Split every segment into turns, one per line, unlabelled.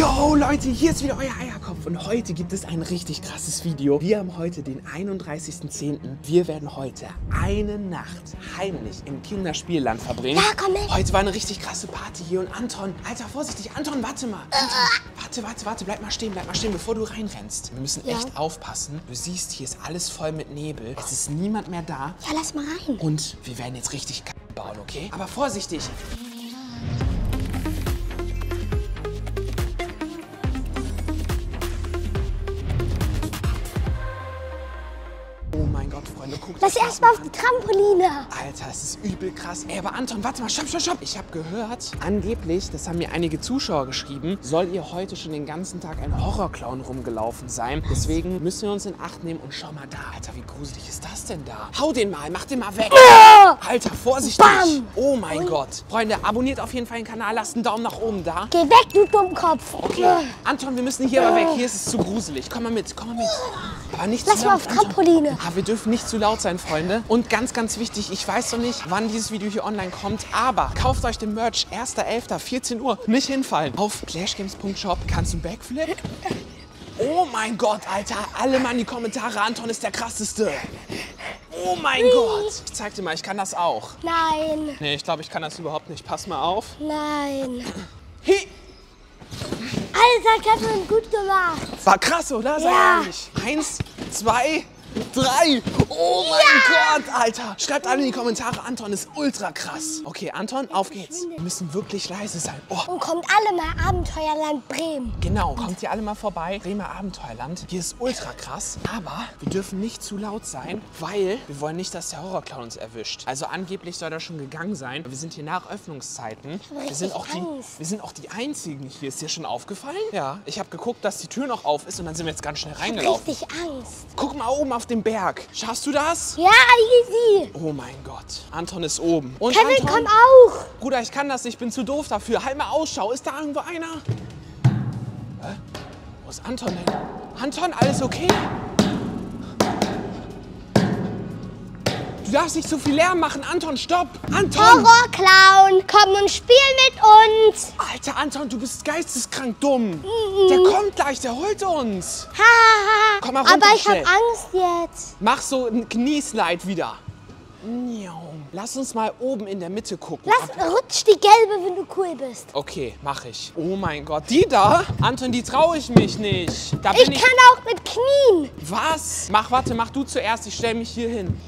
Yo Leute, hier ist wieder euer Eierkopf und heute gibt es ein richtig krasses Video. Wir haben heute den 31.10. Wir werden heute eine Nacht heimlich im Kinderspielland verbringen.
Ja, komm mit.
Heute war eine richtig krasse Party hier und Anton, Alter, vorsichtig, Anton, warte mal. Anton, warte, warte, warte, bleib mal stehen, bleib mal stehen, bevor du reinrennst. Wir müssen
Ja.
echt aufpassen. Du siehst, hier ist alles voll mit Nebel. Es ist niemand mehr da.
Ja, lass mal rein.
Und wir werden jetzt richtig K bauen, okay? Aber vorsichtig.
Erst mal
mal
auf die Trampoline.
Alter, es ist übel krass. Ey, aber Anton, warte mal, stopp, stopp, stopp. Ich habe gehört, angeblich, das haben mir einige Zuschauer geschrieben, soll ihr heute schon den ganzen Tag ein Horrorclown rumgelaufen sein. Deswegen müssen wir uns in Acht nehmen und schau mal da. Alter, wie gruselig ist das denn da? Hau den mal, mach den mal weg. Alter, vorsichtig.
Bam.
Oh mein Gott. Freunde, abonniert auf jeden Fall den Kanal, lasst einen Daumen nach oben da.
Geh weg, du Dummkopf.
Okay. Anton, wir müssen hier aber weg. Hier ist es zu gruselig. Komm mal mit, komm mal mit. Aber nicht
Lass
zu
mal
laut,
auf
Anton.
Trampoline.
Ah, wir dürfen nicht zu laut sein, Freunde. Und ganz, ganz wichtig, ich weiß noch nicht, wann dieses Video hier online kommt, aber kauft euch den Merch 1.11., 14 Uhr. Nicht hinfallen. Auf clashgames.shop kannst du einen Backflip. Oh mein Gott, Alter. Alle mal in die Kommentare. Anton ist der krasseste. Oh mein Gott. Ich zeig dir mal, ich kann das auch.
Nein,
Nee, ich glaube, ich kann das überhaupt nicht. Pass mal auf.
nein.
Hi.
Alter, Kevin, gut gemacht.
War krass, oder? Sei
Ja.
ehrlich. Eins, zwei, drei. Oh mein Gott, Alter. Schreibt alle in die Kommentare, Anton ist ultra krass. Okay, Anton, auf geht's. Wir müssen wirklich leise sein. Oh,
Und kommt alle mal Abenteuerland Bremen.
genau. Kommt ihr alle mal vorbei. Bremer Abenteuerland. Hier ist ultra krass. Aber wir dürfen nicht zu laut sein, weil wir wollen nicht, dass der Horrorclown uns erwischt. Also angeblich soll er schon gegangen sein. Wir sind hier nach Öffnungszeiten. Wir sind, auch die, wir sind auch die Einzigen hier. Ist dir schon aufgefallen? Ja. Ich habe geguckt, dass die Tür noch auf ist und dann sind wir jetzt ganz schnell reingelaufen.
Richtig Angst.
Guck mal oben auf den Berg. Schaffst du das?
Ja, easy.
Oh mein Gott. Anton ist oben. Und
Kevin,
Anton,
komm auch.
Bruder, ich kann das nicht. Ich bin zu doof dafür. Halt mal Ausschau. Ist da irgendwo einer? Hä? Wo ist Anton denn? Anton, alles okay? Du darfst nicht so viel Lärm machen. Anton, stopp. Anton!
Horrorclown, komm und spiel mit uns.
Alter, Anton, du bist geisteskrank dumm. Der kommt gleich, der holt uns.
Ha.
Komm mal runter,
Aber ich hab
schnell.
Angst jetzt.
Mach so ein Knieslide wieder. Lass uns mal oben in der Mitte gucken.
Lass, rutsch die gelbe, wenn du cool bist.
Okay, mach ich. Oh mein Gott, die da? Anton, die traue ich mich nicht. Da bin
Ich kann auch mit Knien.
Was? Mach, warte, mach du zuerst. Ich stell mich hier hin.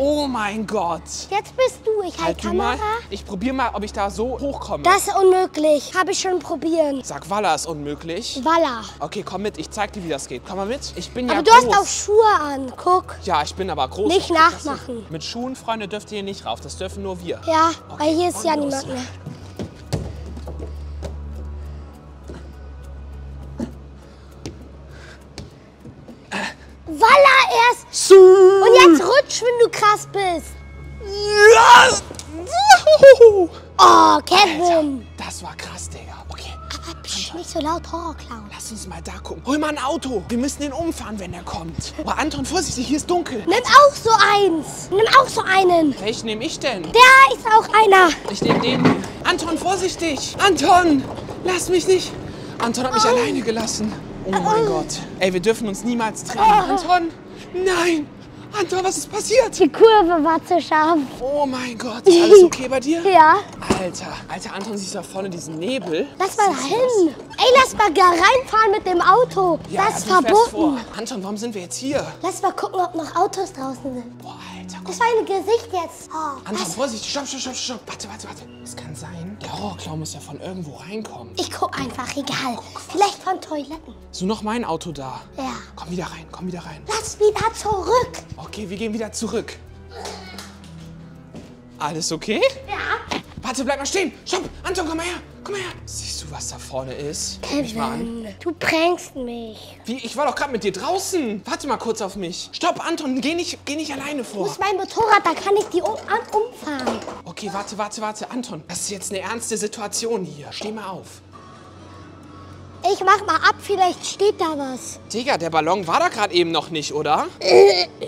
Oh mein Gott.
Jetzt bist du. Ich halt,
Halt du mal.
Kamera.
Ich probier mal, ob ich da so hochkomme.
Das ist unmöglich. Habe ich schon probieren.
Sag, Walla ist unmöglich.
Walla.
Okay, komm mit. Ich zeig dir, wie das geht. Komm mal mit. Ich bin ja
Aber du
groß.
hast auch Schuhe an. Guck.
ja, ich bin aber groß.
Nicht nachmachen.
Mit Schuhen, Freunde, dürft ihr hier nicht rauf. Das dürfen nur wir.
Ja,
Okay,
weil hier ist ja niemand mehr. Walla erst. Und jetzt rutsch, wenn du krass bist.
Ja!
Oh, Kevin.
Das war krass, Digga. Okay,
Aber psch, nicht so laut, Horrorclown.
lass uns mal da gucken. Hol mal ein Auto. Wir müssen den umfahren, wenn er kommt. Oh, Anton, vorsichtig, hier ist dunkel.
Nimm auch so eins. Nimm auch so einen.
Welchen nehme ich denn?
Da ist auch einer.
Ich nehme den. Anton, vorsichtig! Anton! Lass mich nicht! Anton hat mich alleine gelassen. Oh mein Gott. Ey, wir dürfen uns niemals trennen. Anton! Nein! Anton, was ist passiert?
Die Kurve war zu scharf.
Oh mein Gott. Ist alles okay bei dir?
Ja.
Alter, Alter, Anton, siehst du da vorne diesen Nebel?
Lass mal hin. Ey, lass mal da reinfahren mit dem Auto.
Ja,
das ist
fährst
verboten.
Anton, warum sind wir jetzt hier?
Lass mal gucken, ob noch Autos draußen sind.
Boah, Alter, guck
Das war ein Gesicht jetzt. Oh,
Anton,
was?
vorsichtig, stopp, stopp, stopp, stopp. Warte, warte, warte. Es kann sein, der Horrorclown muss ja von irgendwo reinkommen.
Ich guck einfach, egal. Vielleicht von Toiletten.
Ist nur noch mein Auto da?
Ja.
Komm wieder rein, komm wieder rein.
Lass wieder zurück.
Okay, wir gehen wieder zurück. Alles okay?
Ja.
Warte, bleib mal stehen. Stopp. Anton, komm mal her. Komm mal her. Siehst du, was da vorne ist? Guck mich mal an.
Kevin, du prankst mich.
Wie? Ich war doch gerade mit dir draußen. Warte mal kurz auf mich. Stopp, Anton. Geh nicht, geh nicht alleine vor.
ist mein Motorrad? Da kann ich die um, umfahren.
Okay, warte, warte, warte. Anton, das ist jetzt eine ernste Situation hier. Steh mal auf.
Ich mach mal ab, vielleicht steht da was.
Digga, der Ballon war da gerade eben noch nicht, oder?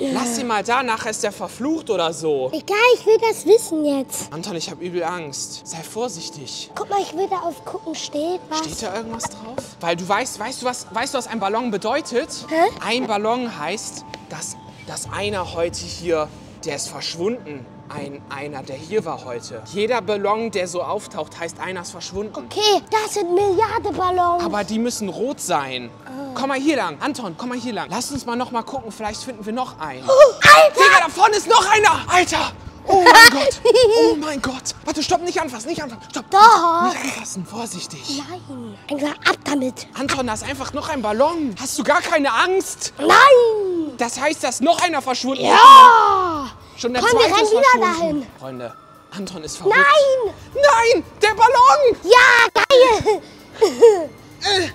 Lass ihn mal da, nachher ist der verflucht oder so.
Egal, ich will das wissen jetzt.
Anton, ich habe übel Angst. Sei vorsichtig.
Guck mal, ich will da auf gucken, steht was.
Steht da irgendwas drauf? Weil du weißt, weißt du was, weißt du, was ein Ballon bedeutet?
Hä?
Ein Ballon heißt, dass, dass einer heute hier, der ist verschwunden. Ein, einer, der hier war heute. Jeder Ballon, der so auftaucht, heißt, einer ist verschwunden.
Okay, das sind Milliarden Ballons.
Aber die müssen rot sein. Komm mal hier lang. Anton, komm mal hier lang. Lass uns mal noch mal gucken. Vielleicht finden wir noch einen.
Alter!
Digga, da vorne ist noch einer. Alter. Oh mein Gott. Oh mein Gott. Warte, stopp, nicht anfassen, nicht anfassen. Stopp.
Doch.
Nicht anfassen, vorsichtig.
Nein, einfach ab damit.
Anton, da ist einfach noch ein Ballon. Hast du gar keine Angst?
Nein!
Das heißt, dass noch einer verschwunden ist.
Ja!
Schon der
Komm, wir
zweite
rennen
ist
wieder
verschwunden.
dahin.
Freunde, Anton ist verrückt.
Nein!
Nein, der Ballon.
Ja, geil!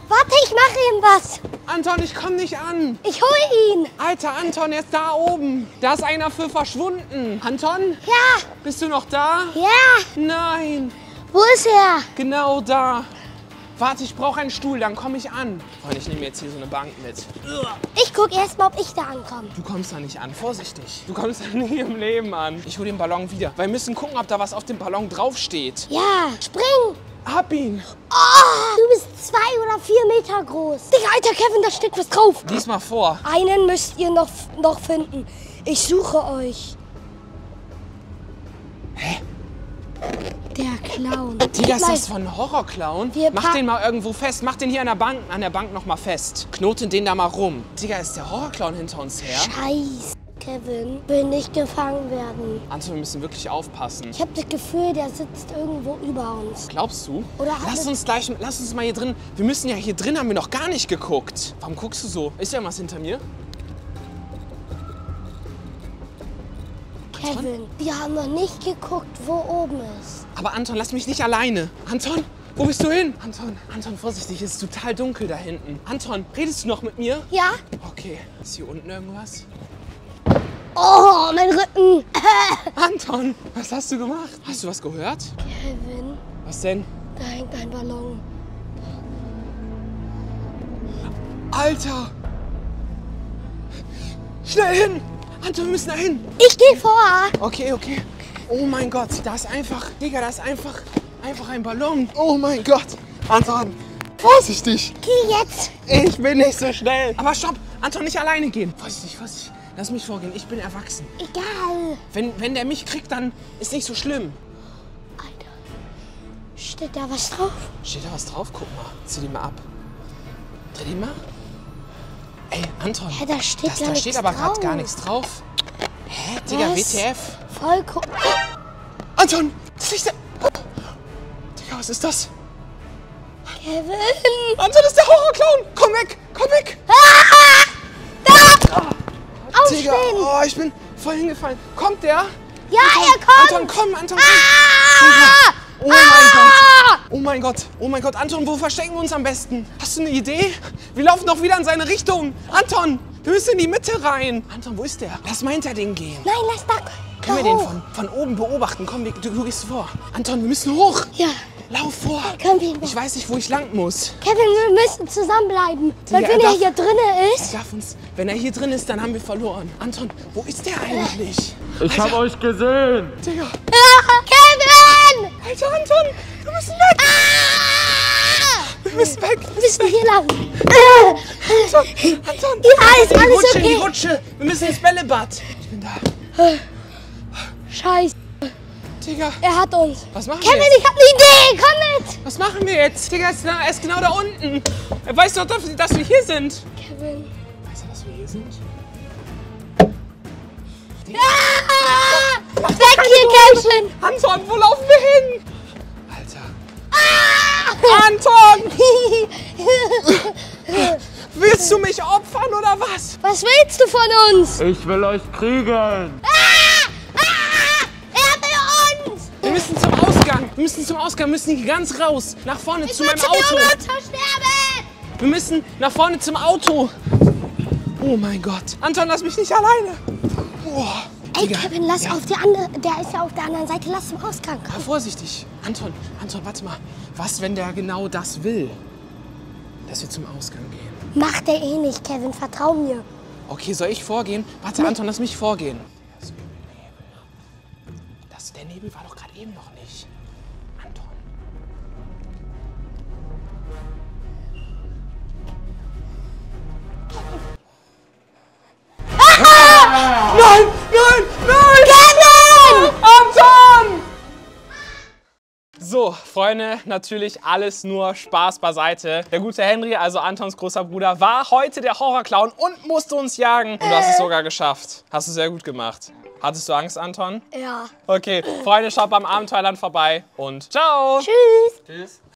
Warte, ich mache ihm was.
Anton, ich komm nicht an.
Ich hol ihn.
Alter, Anton, er ist da oben. Da ist einer für verschwunden. Anton,
Ja,
bist du noch da?
ja.
Nein,
Wo ist er?
genau da. Warte, ich brauche einen Stuhl, dann komme ich an. Freunde, ich nehme jetzt hier so eine Bank mit.
Ich guck erst mal, ob ich da ankomme.
Du kommst da nicht an, vorsichtig. Du kommst da nie im Leben an. Ich hole den Ballon wieder. Weil wir müssen gucken, ob da was auf dem Ballon draufsteht.
Ja, spring.
Hab ihn.
Oh, du bist zwei oder vier Meter groß. Digga, alter Kevin, da steht was drauf.
Lies mal vor.
Einen müsst ihr noch, noch finden. Ich suche euch. Der Clown.
Digga, ist das von Horrorclown? Mach den mal irgendwo fest. Mach den hier an der Bank, an der Bank noch mal fest. Knoten den da mal rum. Digga, ist der Horrorclown hinter uns her?
Scheiße, Kevin. Will nicht gefangen werden.
Anton, wir müssen wirklich aufpassen.
Ich habe das Gefühl, der sitzt irgendwo über uns.
Glaubst du?
Oder
lass uns gleich, lass uns mal hier drin. Wir müssen ja hier drin, haben wir noch gar nicht geguckt. Warum guckst du so? Ist ja was hinter mir?
Kevin, wir haben noch nicht geguckt, wo oben ist.
Aber Anton, lass mich nicht alleine. Anton, wo bist du hin? Anton, Anton, vorsichtig, es ist total dunkel da hinten. Anton, redest du noch mit mir?
Ja?
Okay, ist hier unten irgendwas?
Oh, mein Rücken.
Anton, was hast du gemacht? Hast du was gehört?
Kevin,
Was denn?
da hängt ein Ballon.
Alter! Schnell hin! Anton, wir müssen da hin!
Ich gehe vor.
Okay, okay. Oh mein Gott, da ist einfach, Digga, da ist einfach, einfach ein Ballon. Oh mein Gott. Anton, vorsichtig.
Geh jetzt.
Ich bin nicht so schnell. Aber stopp, Anton, nicht alleine gehen. Vorsichtig, vorsichtig. Lass mich vorgehen, ich bin erwachsen.
Egal.
Wenn, wenn der mich kriegt, dann ist nicht so schlimm.
Alter. Steht da was drauf?
Steht da was drauf? Guck mal, zieh den mal ab. Dreh den mal. Ey, Anton.
Hä, da steht
das,
gar
da
nichts
steht aber gerade gar nichts drauf. Hä, Digga,
Was?
WTF?
Voll cool.
Anton, das Licht. Digga, was ist das?
Kevin.
Anton, ist der Horrorclown! Komm weg! Komm weg!
Ah! Da!
Digga,
Aufstehen.
oh, ich bin voll hingefallen. Kommt der?
Ja, er kommt.
Anton, komm, Anton, komm!
Ah!
Oh mein Gott! Oh mein Gott! Oh mein Gott, Anton, wo verstecken wir uns am besten? Hast du eine Idee? Wir laufen doch wieder in seine Richtung! Anton, wir müssen in die Mitte rein! Anton, wo ist der? Lass mal hinter den gehen.
Nein, lass da.
Können wir den von, von oben beobachten? Komm, wir- du, du gehst vor. Anton, wir müssen hoch!
Ja.
Lauf vor!
Ihn
Ich weiß nicht, wo ich lang muss.
Kevin, wir müssen zusammenbleiben. Weil
Digga,
wenn
er
er
darf-
hier drinne
Er
ist.
darf uns, wenn er hier drin ist, dann haben wir verloren. Anton, wo ist der eigentlich?
Ich hab euch gesehen.
Digga.
Ah, Kevin!
Alter, Anton, wir müssen weg!
Ah!
Wir müssen weg!
Wir müssen hier lang.
Anton, Anton!
Ja, ist alles
Rutsche, in die
okay.
Rutsche! Wir müssen ins Bällebad! Ich bin da.
Scheiße,
Digga,
er hat uns.
was machen wir
Kevin, ich hab eine Idee. Komm mit.
Was machen wir jetzt? Digga, er ist, genau da unten. Er weiß doch, dass dass wir hier sind.
Kevin.
Weiß er, dass wir hier sind?
Ah! Weg hier, Kevin.
Anton, wo laufen wir Anton! Willst du mich opfern oder was?
Was willst du von uns?
Ich will euch kriegen.
Ah! Ah! Er will uns.
Wir müssen zum Ausgang. Wir müssen zum Ausgang. Wir müssen hier ganz raus. Nach vorne zu meinem Auto. Wir müssen nach vorne zum Auto. Oh mein Gott. Anton, lass mich nicht alleine. Boah.
Ey,
Digga.
Kevin, lass
Ja.
auf die andere. Der ist ja auf der anderen Seite. Lass zum Ausgang
Ja, vorsichtig. Anton, Anton, warte mal. Was, wenn der genau das will? dass wir zum Ausgang gehen.
Macht er eh nicht, Kevin. Vertrau mir.
Okay, soll ich vorgehen? Warte, Anton, lass mich vorgehen. Das der Nebel war doch gerade eben noch nicht. Anton. Nein, nein, nein! So, Freunde, natürlich alles nur Spaß beiseite. Der gute Henry, also Antons großer Bruder, war heute der Horrorclown und musste uns jagen. Und du hast es sogar geschafft. Hast du sehr gut gemacht. Hattest du Angst, Anton?
Ja.
Okay, Freunde, schaut beim Abenteuerland vorbei und ciao!
Tschüss.
Tschüss.